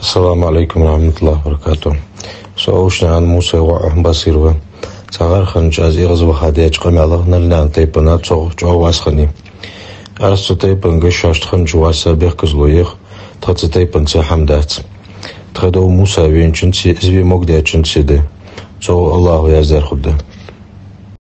assalomu alaykum rahmatullohi barakatuh. Sovishni an musa wa basirwa цагаархан жаз игызва хадяч камялах налнан тайпана цог жовасхани арсу тайпан гашаштхан жуаса бехкзлоих таца тайпан ца хамдац тхадо муса венчин си изви цог аллаху язар худда